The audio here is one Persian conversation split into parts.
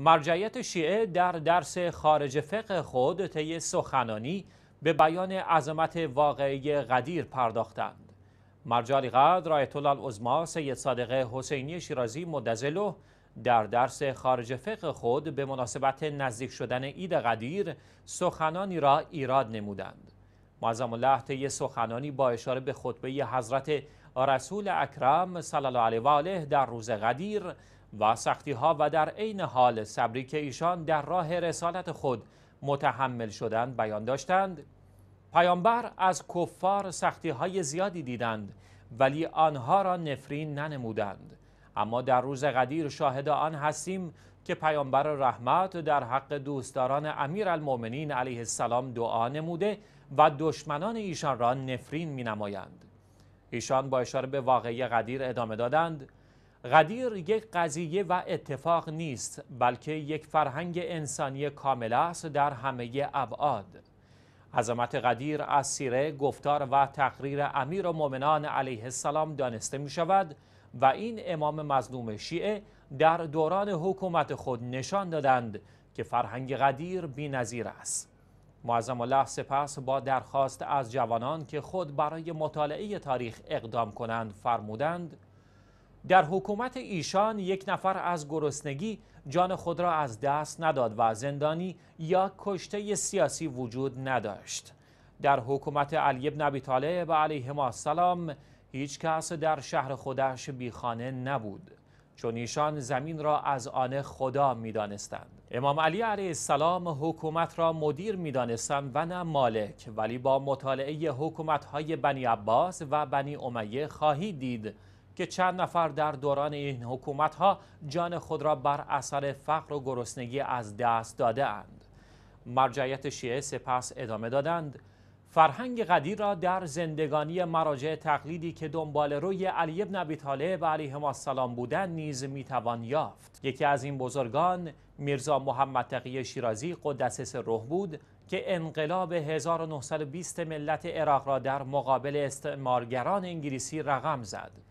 مرجعیت شیعه در درس خارج فقه خود طی سخنانی به بیان عظمت واقعی قدیر پرداختند. مرجع قدر آیت الله العظما سید صادق حسینی شیرازی مدزلو در درس خارج فقه خود به مناسبت نزدیک شدن عید قدیر سخنانی را ایراد نمودند. معظم الله طی سخنانی با اشاره به خطبه حضرت رسول اکرم صلی الله علیه و آله در روز قدیر و سختی ها و در عین حال صبری که ایشان در راه رسالت خود متحمل شدند بیان داشتند پیامبر از کفار سختی های زیادی دیدند ولی آنها را نفرین ننمودند اما در روز قدیر شاهد آن هستیم که پیامبر رحمت در حق دوستداران امیر المومنین علیه السلام دعا نموده و دشمنان ایشان را نفرین می نمایند. ایشان با اشاره به واقعی قدیر ادامه دادند قدیر یک قضیه و اتفاق نیست بلکه یک فرهنگ انسانی کامل است در همه ابعاد. عظمت قدیر از سیره گفتار و تقریر امیر و مؤمنان علیه السلام دانسته می شود و این امام مظلوم شیعه در دوران حکومت خود نشان دادند که فرهنگ قدیر نظیر است. معظم الله سپس با درخواست از جوانان که خود برای مطالعه تاریخ اقدام کنند فرمودند در حکومت ایشان یک نفر از گرسنگی جان خود را از دست نداد و زندانی یا کشته سیاسی وجود نداشت در حکومت علی بن ابی طالب علیه السلام هیچ کس در شهر خودش بیخانه نبود چون ایشان زمین را از آن خدا می دانستند. امام علی علیه السلام حکومت را مدیر می دانستند و نه مالک ولی با مطالعه حکومت های بنی عباس و بنی امیه خواهید دید که چند نفر در دوران این حکومت ها جان خود را بر اثر فقر و گرسنگی از دست داده اند. مرجعیت شیعه سپس ادامه دادند. فرهنگ قدیر را در زندگانی مراجع تقلیدی که دنبال روی علی ابن ابی طالب علیه السلام بودند نیز می‌توان یافت. یکی از این بزرگان میرزا محمد تقی شیرازی قدس روح بود که انقلاب 1920 ملت عراق را در مقابل استعمارگران انگلیسی رقم زد.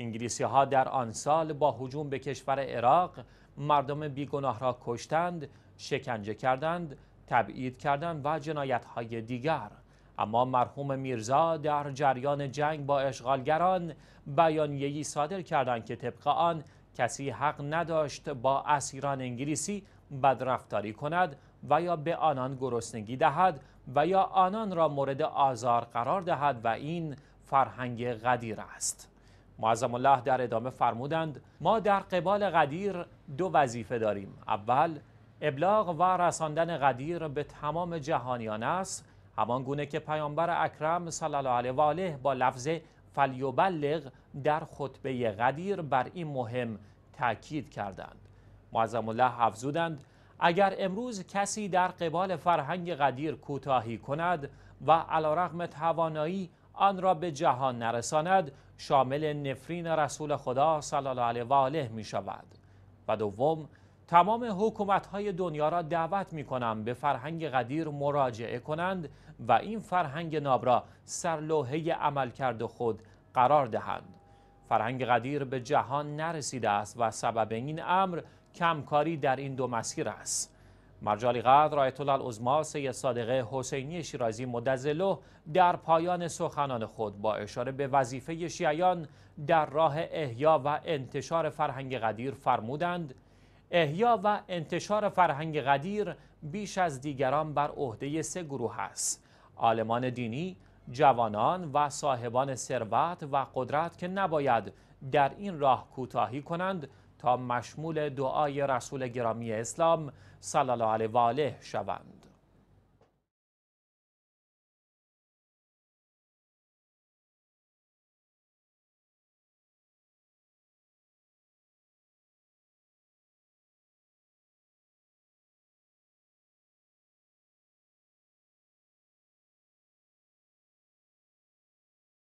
انگلیسی ها در آن سال با هجوم به کشور عراق مردم بیگناه را کشتند شکنجه کردند تبعید کردند و جنایت های دیگر. اما مرحوم میرزا در جریان جنگ با اشغالگران بیانیه‌ای صادر کردند که طبق آن کسی حق نداشت با اسیران انگلیسی بدرفتاری کند و یا به آنان گرسنگی دهد و یا آنان را مورد آزار قرار دهد و این فرهنگ قدیر است. معظم الله در ادامه فرمودند ما در قبال قدیر دو وظیفه داریم. اول ابلاغ و رساندن قدیر به تمام جهانیان است. همان گونه که پیامبر اکرم صلی الله علیه و آله با لفظ فلیبلغ در خطبه قدیر بر این مهم تاکید کردند. معظم الله افزودند اگر امروز کسی در قبال فرهنگ قدیر کوتاهی کند و علیرغم توانایی آن را به جهان نرساند شامل نفرین رسول خدا صلی الله علیه و آله می شود. و دوم تمام حکومت های دنیا را دعوت می کنم به فرهنگ قدیر مراجعه کنند و این فرهنگ ناب را سرلوحه عملکرد خود قرار دهند. فرهنگ قدیر به جهان نرسیده است و سبب این امر کمکاری در این دو مسیر است. مرجالی قدر آیت الله العظما سید صادق حسینی شیرازی مدزلو در پایان سخنان خود با اشاره به وظیفه شیعیان در راه احیا و انتشار فرهنگ قدیر فرمودند. احیا و انتشار فرهنگ قدیر بیش از دیگران بر عهده سه گروه است. عالمان دینی جوانان و صاحبان ثروت و قدرت که نباید در این راه کوتاهی کنند تا مشمول دعای رسول گرامی اسلام صلی الله علیه و آله شوند.